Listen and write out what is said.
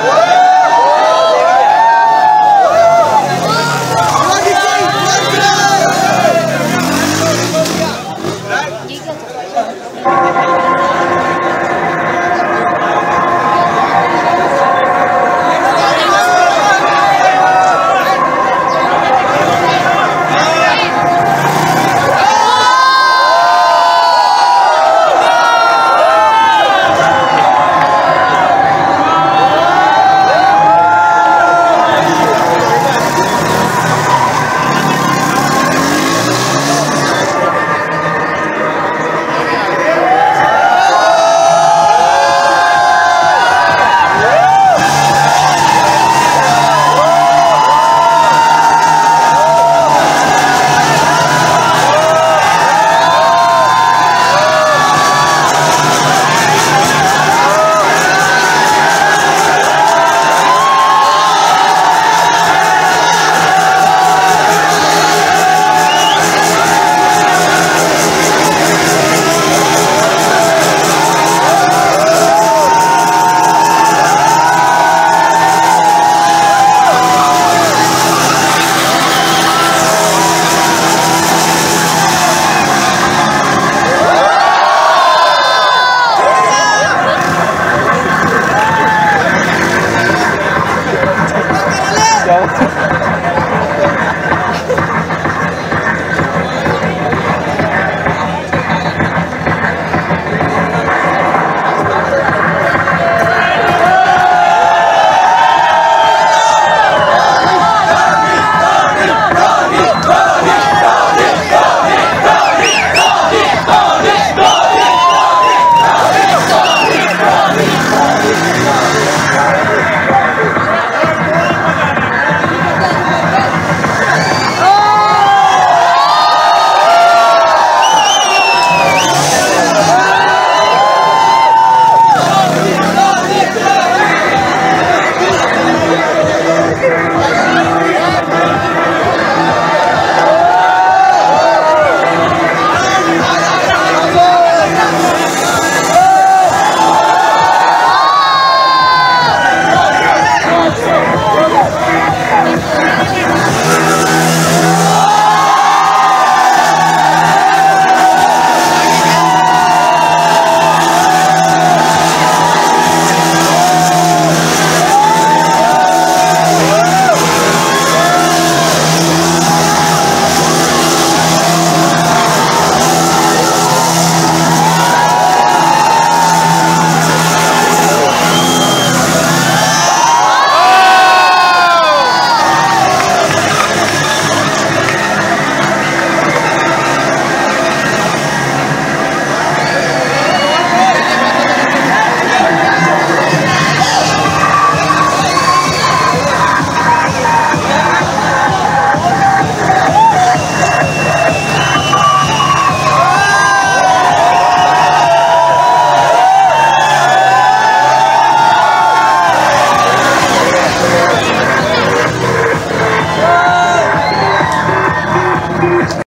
भारत